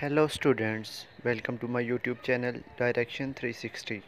Hello students, welcome to my YouTube channel Direction 360.